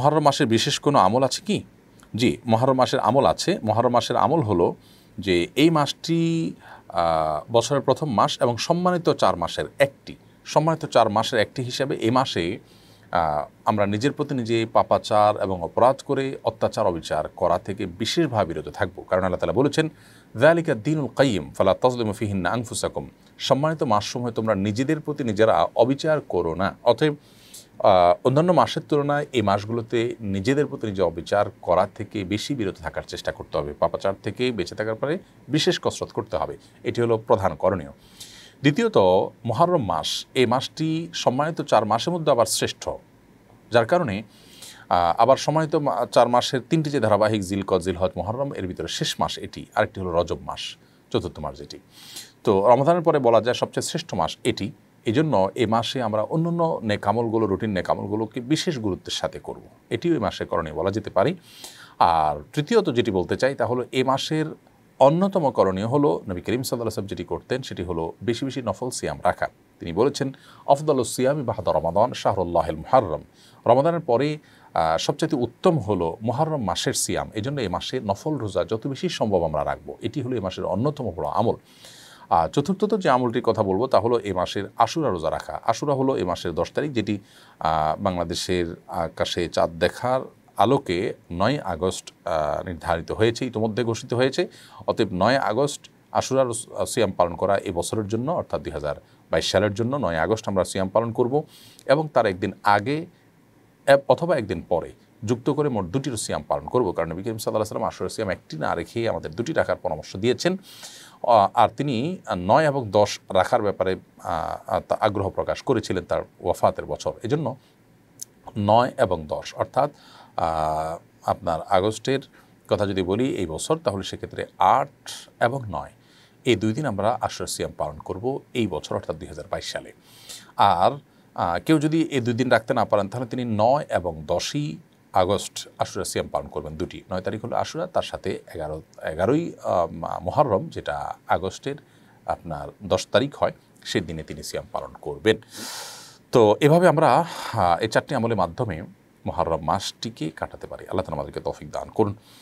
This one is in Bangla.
মহরম মাসের বিশেষ কোনো আমল আছে কি? জি, মহরম মাসের আমল আছে। মহরম মাসের আমল হলো যে এই মাসটি বছরের প্রথম মাস এবং সম্মানিত চার মাসের একটি। সম্মানিত চার মাসের একটি হিসাবে এই মাসে আমরা নিজের প্রতি নিজে পাপাচার এবং অপরাধ করে অত্যাচার, অবিচার করা থেকে বিশেষভাবে বিরত থাকব। কারণ আল্লাহ তালা বলেছেন ভ্যালিকা দিনুল কাইম ফালা তজলিম ফিহিন আংফুসাকুম সম্মানিত মাসসমূহে তোমরা নিজেদের প্রতি নিজেরা অবিচার করো না। অতএব অন্যান্য মাসের তুলনায় এই মাসগুলোতে নিজেদের প্রতি নিজে অবিচার করা থেকে বেশি বিরত থাকার চেষ্টা করতে হবে। পাপাচার থেকে বেঁচে থাকার পরে বিশেষ কসরত করতে হবে। এটি হলো প্রধান করণীয়। দ্বিতীয়ত, মহরম মাস। এই মাসটি সম্মানিত চার মাসের মধ্যে আবার শ্রেষ্ঠ। যার কারণে আবার সম্মানিত চার মাসের তিনটি যে ধারাবাহিক জিলকদ জিলহজ, মহরম, এর ভিতরে শেষ মাস এটি। আরেকটি হলো রজব মাস, চতুর্থ মাস যেটি। তো রমজানের পরে বলা যায় সবচেয়ে শ্রেষ্ঠ মাস এটি। এই জন্য এ মাসে আমরা অন্য অন্য নেকামলগুলো, রুটিন নেকামলগুলোকে বিশেষ গুরুত্বের সাথে করব। এটিও এই মাসের করণীয় বলা যেতে পারে। আর তৃতীয়ত যেটি বলতে চাই তা হলো এই মাসের অন্যতম করণীয় হলো, নবী করিম সাল্লাহ সাহেব যেটি করতেন সেটি হলো বেশি বেশি নফল সিয়াম রাখা। তিনি বলেছেন অফদল সিয়ামি বাহাদ রমাদান শাহরুল্লাহ মুহাররম। রমাদানের পরে সবচাইতে উত্তম হলো মুহাররম মাসের সিয়াম। এই জন্য এই মাসে নফল রোজা যত বেশি সম্ভব আমরা রাখব। এটি হলো এই মাসের অন্যতম বড় আমল। আর চতুর্থত যে আমলটির কথা বলব তা হলো এ মাসের আশুরা রোজা রাখা। আশুরা হলো এ মাসের দশ তারিখ যেটি বাংলাদেশের আকাশে চাঁদ দেখার আলোকে নয় আগস্ট নির্ধারিত হয়েছে, ইতিমধ্যে ঘোষিত হয়েছে। অতএব নয় আগস্ট আশুরার সিয়াম পালন করা এই বছরের জন্য, অর্থাৎ দুই হাজার বাইশ সালের জন্য নয় আগস্ট আমরা সিয়াম পালন করব এবং তার একদিন আগে অথবা একদিন পরে যুক্ত করে মোট দুটির সিয়াম পালন করব। কারণ নবী করিম সাল্লাহ সাল্লাম আশুরা সিয়াম একটি না রেখে আমাদের দুটি রাখার পরামর্শ দিয়েছেন। আর তিনি নয় এবং দশ রাখার ব্যাপারে আগ্রহ প্রকাশ করেছিলেন তার ওয়াফাতের বছর। এজন্য নয় এবং দশ, অর্থাৎ আপনার আগস্টের কথা যদি বলি এই বছর, তাহলে সেক্ষেত্রে আট এবং নয়। এই দুই দিন আমরা আশ্রয় সিয়াম পালন করব এই বছর, অর্থাৎ দু হাজার বাইশ সালে। আর কেউ যদি এই দুই দিন রাখতে না পারেন, তাহলে তিনি নয় এবং দশই আগস্ট আশুরা সিয়াম পালন করবেন দুটি। নয় তারিখ হলো আশুরা, তার সাথে এগারো, এগারোই মহরম, যেটা আগস্টের আপনার দশ তারিখ হয়, সেই দিনে তিনি সিয়াম পালন করবেন। তো এভাবে আমরা এই চারটি আমলের মাধ্যমে মহরম মাসটিকে কাটাতে পারি। আল্লাহ তালা আমাদেরকে তৌফিক দান করুন।